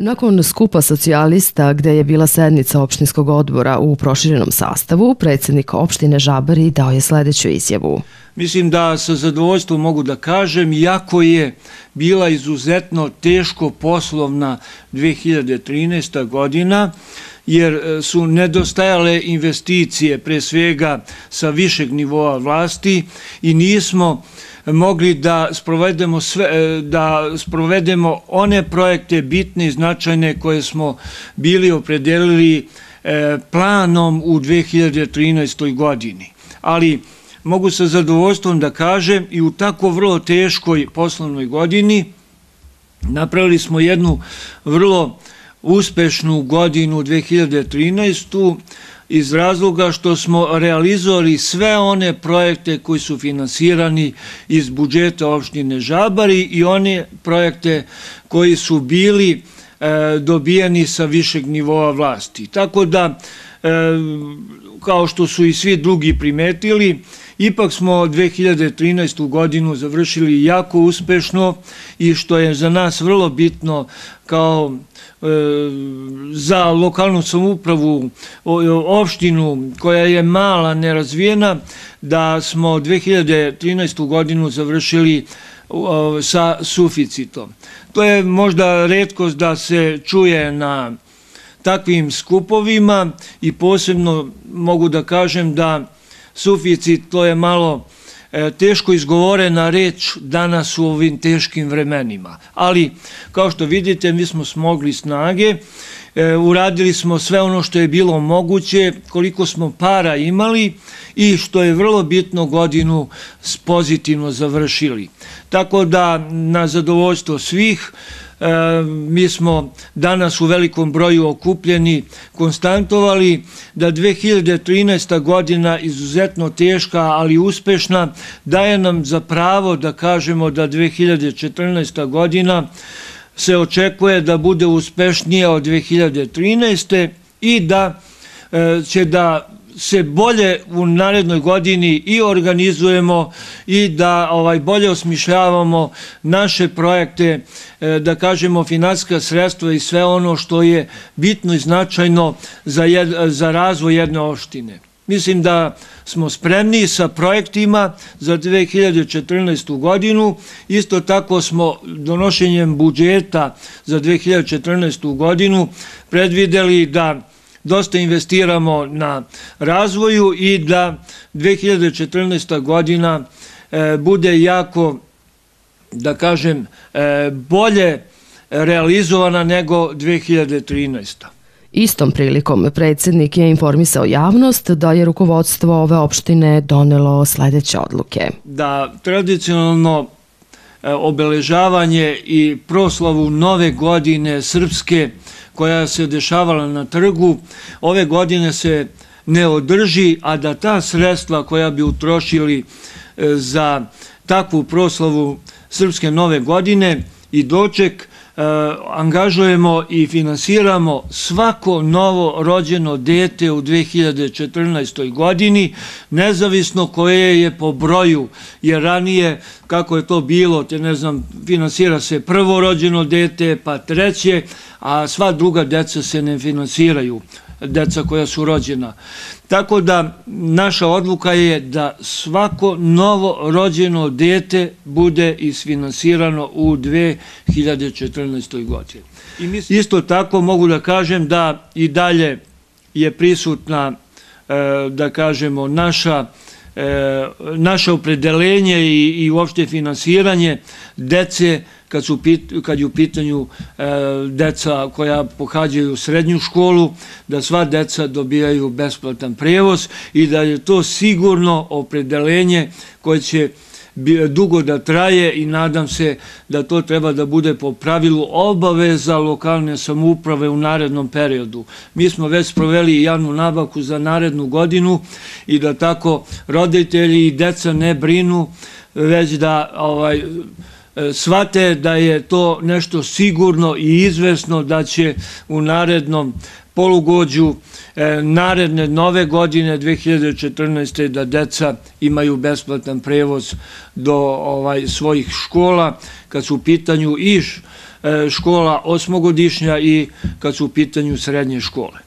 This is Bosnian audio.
Nakon skupa socijalista gde je bila sednica opštinskog odbora u proširenom sastavu, predsjednik opštine Žabari dao je sljedeću izjavu. Mislim da sa zadovoljstvom mogu da kažem, jako je bila izuzetno teško poslovna 2013. godina, jer e, su nedostajale investicije pre svega sa višeg nivoa vlasti i nismo mogli da sprovedemo sve e, da sprovedemo one projekte bitne i značajne koje smo bili opredelili e, planom u 2013. godini. Ali mogu sa zadovoljstvom da kažem i u tako vrlo teškoj poslovnoj godini napravili smo jednu vrlo uspešnu godinu 2013 iz razloga što smo realizovali sve one projekte koji su finansirani iz budžeta opštine Žabari i one projekte koji su bili e, dobijeni sa višeg nivoa vlasti. Tako da, e, kao što su i svi drugi primetili, ipak smo 2013. godinu završili jako uspešno i što je za nas vrlo bitno kao E, za lokalnu samupravu e, opštinu koja je mala, nerazvijena, da smo 2013. godinu završili sa suficitom. To je možda redkost da se čuje na takvim skupovima i posebno mogu da kažem da suficit to je malo E, teško izgovorena reč danas u ovim teškim vremenima. Ali, kao što vidite, mi smo smogli snage, e, uradili smo sve ono što je bilo moguće, koliko smo para imali i što je vrlo bitno godinu pozitivno završili. Tako da, na zadovoljstvo svih, E, mi smo danas u velikom broju okupljeni, konstantovali da 2013. godina izuzetno teška, ali uspešna, daje nam za pravo da kažemo da 2014. godina se očekuje da bude uspešnija od 2013. i da e, će da se bolje u narednoj godini i organizujemo i da ovaj bolje osmišljavamo naše projekte, e, da kažemo finanska sredstva i sve ono što je bitno i značajno za, jed, za razvoj jedne oštine. Mislim da smo spremni sa projektima za 2014. godinu. Isto tako smo donošenjem budžeta za 2014. godinu predvideli da dosta investiramo na razvoju i da 2014. godina e, bude jako, da kažem, e, bolje realizovana nego 2013. Istom prilikom predsjednik je informisao javnost da je rukovodstvo ove opštine donelo sljedeće odluke. Da tradicionalno e, obeležavanje i proslavu nove godine srpske koja se dešavala na trgu, ove godine se ne održi, a da ta sredstva koja bi utrošili e, za takvu proslavu Srpske nove godine i doček, E, angažujemo i finansiramo svako novo rođeno dete u 2014. godini, nezavisno koje je po broju, jer ranije, kako je to bilo, te ne znam, finansira se prvo rođeno dete, pa treće, a sva druga deca se ne finansiraju deca koja su rođena. Tako da naša odluka je da svako novo rođeno dete bude isfinansirano u 2014. godini. Isto tako mogu da kažem da i dalje je prisutna, e, da kažemo, naša e, naše opredelenje i, i uopšte finansiranje dece kad, su, kad je u pitanju e, deca koja pohađaju srednju školu, da sva deca dobijaju besplatan prevoz i da je to sigurno opredelenje koje će dugo da traje i nadam se da to treba da bude po pravilu obaveza lokalne samouprave u narednom periodu. Mi smo već proveli javnu nabavku za narednu godinu i da tako roditelji i deca ne brinu, već da ovaj, E, shvate da je to nešto sigurno i izvesno da će u narednom polugođu e, naredne nove godine 2014. da deca imaju besplatan prevoz do ovaj svojih škola kad su u pitanju iš e, škola osmogodišnja i kad su u pitanju srednje škole.